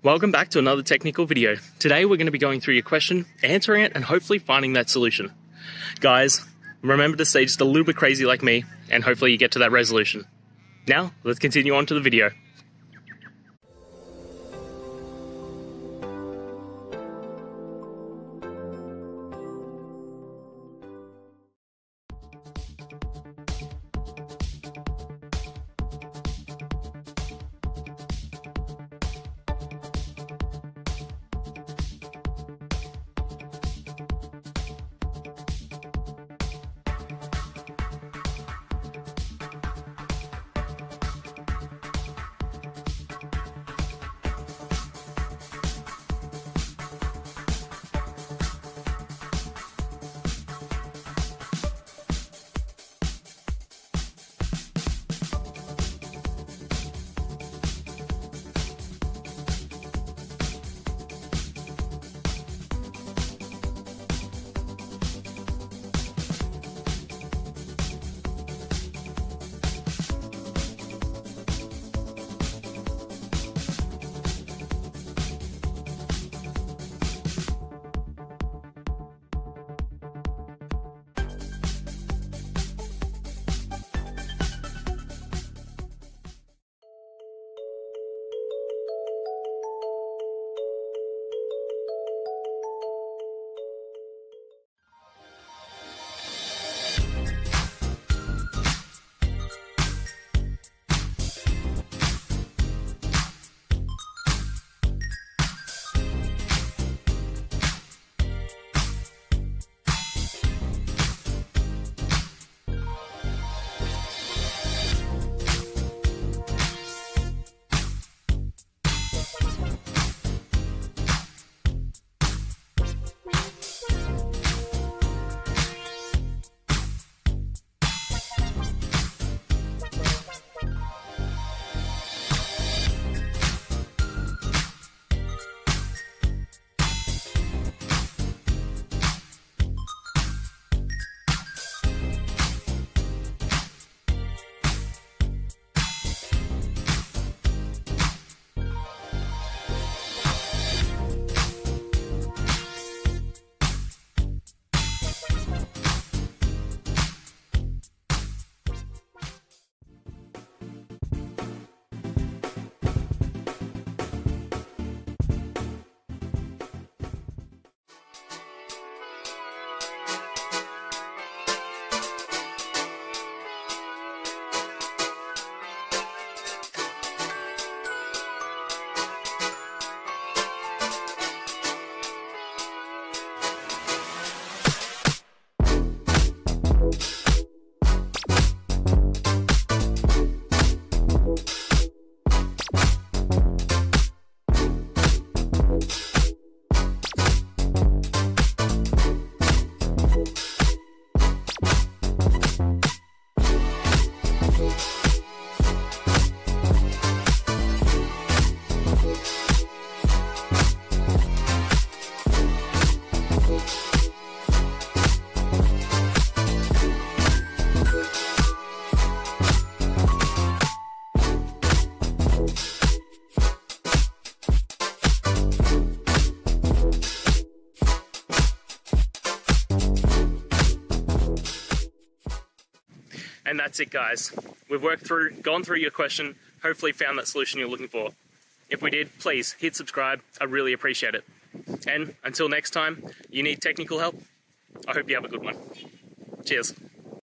Welcome back to another technical video. Today we're going to be going through your question, answering it, and hopefully finding that solution. Guys, remember to stay just a little bit crazy like me, and hopefully you get to that resolution. Now, let's continue on to the video. And that's it, guys. We've worked through, gone through your question, hopefully found that solution you're looking for. If we did, please hit subscribe. I really appreciate it. And until next time, you need technical help. I hope you have a good one. Cheers.